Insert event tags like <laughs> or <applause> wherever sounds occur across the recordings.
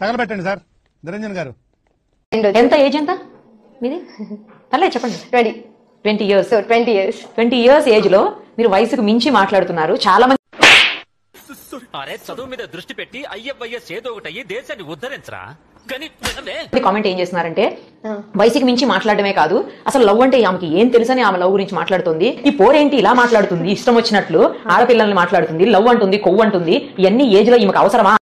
తగలబెట్టండి sir. Niranjan గారు. ఎంత age ఎంత? మీది? పర్లేదు చెప్పండి. Twenty twenty years twenty years twenty years ఏజ్లో మీరు వయసుకు మించి మాట్లాడుతున్నారు. చాలా మంది అరే చదువు మీద దృష్టి పెట్టి అయ్యవయ్యస్ ఏదో ఒకటి అయ్యి దేశాన్ని ఉద్ధరించరా. కామెంట్ ఏం చేస్తున్నారంటే వయసుకి మించి మాట్లాడమే కాదు అసలు లవ్ అంటే ఆమెకి ఏం తెలుసని ఆమె లవ్ గురించి మాట్లాడుతుంది. ఈ పోరేంటి ఇలా మాట్లాడుతుంది ఇష్టం వచ్చినట్లు ఆడపిల్లల్ని మాట్లాడుతుంది లవ్ అంటుంది కొవ్వు అంటుంది ఇవన్నీ ఏజ్లో ఈమెకు అవసరమా?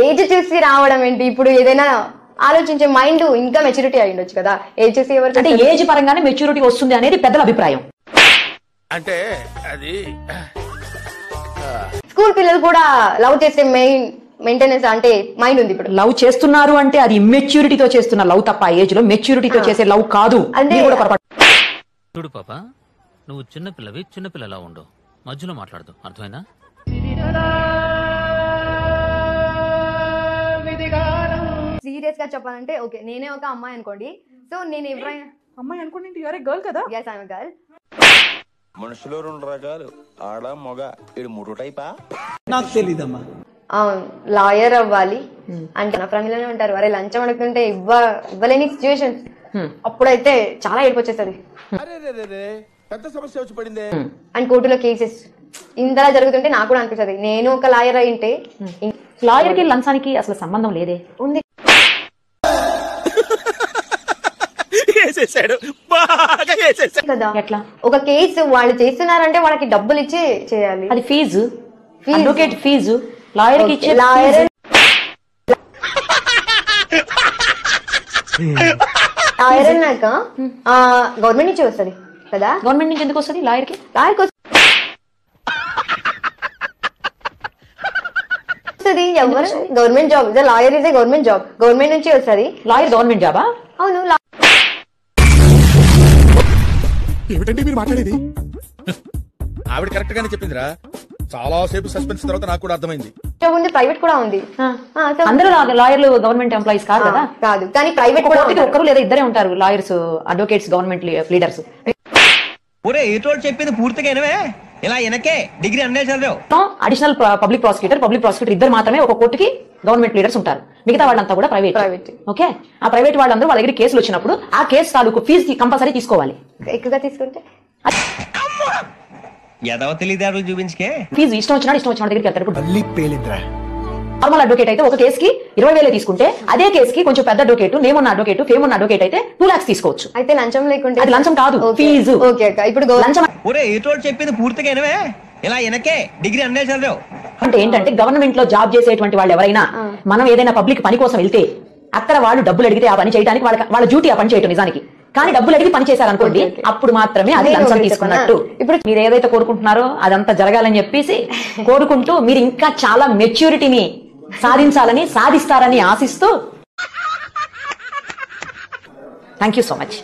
ఏజ్ చూసి రావడం ఏంటి? ఇప్పుడు ఏదైనా ఆలోచించే మైండ్ ఇంకా మెచ్యూరిటీ అయి ఉండొచ్చు కదా. ఏజ్ చూసి ఎవరికి అంటే ఏజ్ పరంగానే మెచ్యూరిటీ వస్తుంది అనేది పెద్దల అభిప్రాయం. అంటే అది స్కూల్ పిల్లలు కూడా లవ్ చేసే మెయిన్ మెయింటెనెన్స్ అంటే మైండ్ ఉంది ఇప్పుడు. లవ్ చేస్తున్నారు అంటే అది ఇమ్మెచ్యూరిటీతో చేస్తున్న లవ్ తప్ప ఏజ్లో మెచ్యూరిటీతో చేసే లవ్ కాదు. అంటే- మీరు కూడా పొరపాటు చూడు పాప నువ్వు చిన్నపిల్లవి చిన్నపిల్లలా ఉండు. మధ్యలో మాట్లాడదు. అర్థమైనా సీరియస్గా చెప్పాలంటే ఓకే నేనే ఒక అమ్మాయి అనుకోండి. సో నేను ఎవరైనా అమ్మాయి అనుకోండి యూఆర్ గర్ల్ కదా? ఎస్ ఐఎమ్ గర్ల్ మనుషులు రెండు రకాలు. ఆడ మగ. ఇది మూడు టైపా? లాయర్ అవ్వాలి. అంటే నా ఫ్రెండ్లోనే ఉంటారు. అరే లంచం అడుగుతుంటే ఇవ్వ ఇవ్వలేని సిచ్యువేషన్ అప్పుడైతే చాలా ఏడుపు పెద్ద సమస్య వచ్చి పడిందే. అండ్ కోర్టులో కేసెస్ ఇంతలా జరుగుతుంటే నాకు కూడా అనిపిస్తుంది. నేను ఒక లాయర్ అయింటే ఇం- లాయర్కి లంచానికి అసలు సంబంధం లేదే. ఉంది. <laughs> కదా. ఎట్లా? ఒక కేసు వాళ్ళు చేస్తున్నారంటే వాళ్ళకి డబ్బులు ఇచ్చి చేయాలి. అది ఫీజు. ఫీజు. Advocate fee. లాయర్కి ఇచ్చే లాయర్ లాయర్ అన్నాక గవర్నమెంట్ నుంచి వస్తుంది. కదా? గవర్నమెంట్ నుంచి ఎందుకు వస్తుంది? లాయర్కి? లాయర్కి వస్తుంది. ఎవరు? గవర్నమెంట్ జాబ్ ఇదే lawyer is a government job government నుంచి వస్తుంది. లాయర్ గవర్నమెంట్ జాబా అవును లా- మీరు మాట్లాడేది? ఆవిడ కరెక్ట్ గానే చెప్పిందిరా. చాలా సేపు సస్పెన్స్ తర్వాత నాకు కూడా అర్థమైంది. జాబ్ ఉంది ప్రైవేట్ కూడా ఉంది. ఆ. ఆ, so- అందరూ లాయర్లు గవర్నమెంట్ ఎంప్లాయీస్ కాదు కదా? కాదు. కానీ ప్రైవేట్ ఒక కూడా కోర్టుకి. ఒక్కరు లేదా ఇద్దరే ఉంటారు లాయర్స్ అడ్వకేట్స్ గవర్నమెంట్ లీడర్స్ ఒరే ఏటోళ్ళు చెప్పింది పూర్తిగా వినవే. ఇలా వెనకే డిగ్రీ అన్నే చదివావు. Additional public prosecutor public prosecutor ఇద్దరు మాత్రమే ఒక కోర్టుకి గవర్నమెంట్ లీడర్స్ ఉంటారు. మిగతా వాళ్ళంతా కూడా ప్రైవేట్ Private. ఓకే ఆ ప్రైవేట్ వాళ్ళందరూ వాళ్ళ దగ్గర కేసులు వచ్చినప్పుడు ఆ కేసు తాలూకు ఫీజు కంపల్సరీ తీసుకోవాలి. ఎక్కువగా తీసుకుంటే? ఎదవ తెలివితేటలు చూపించుకే. ఫీజు ఇష్టం వచ్చినా ఇష్టం వచ్చిన దగ్గరికి వెళ్తారు నార్మల్ అడ్వకేట్ అయితే ఒక కేసుకి ఇరవై వేలే తీసుకుంటే అదే కేసుకి కొంచెం పెద్ద అడ్వకేట్ నేమ్ ఉన్న అడ్వకేట్ ఫేమ్ ఉన్న అడ్వకేట్ అయితే టూ లాక్స్ తీసుకోవచ్చు అయితే లంచం లేకుంటే అది లంచం కాదు. ఫీజు. ఓకే అక్క ఇప్పుడు లంచం ఒరే ఏటోళ్ళు చెప్పింది పూర్తిగా వినవే ఇలా వెనకే డిగ్రీ అన్నే చదివావు అంటే ఏంటంటే గవర్నమెంట్లో జాబ్ చేసేటువంటి వాళ్ళు ఎవరైనా మనం ఏదైనా పబ్లిక్ పని కోసం వెళ్తే అక్కడ వాళ్ళు డబ్బులు అడిగితే ఆ పని చేయడానికి వాళ్ళ వాళ్ళ డ్యూటీ ఆ పని చేయటం నిజానికి కానీ డబ్బులు అడిగి పని చేశారనుకోండి. అప్పుడు మాత్రమే అది లంచం తీసుకున్నట్టు? ఇప్పుడు- మీరు ఏదైతే కోరుకుంటున్నారో అదంతా జరగాలని చెప్పేసి కోరుకుంటూ మీరు ఇంకా చాలా మెచ్యూరిటీని సాధించాలని సాధిస్తారని ఆశిస్తూ. Thank you so much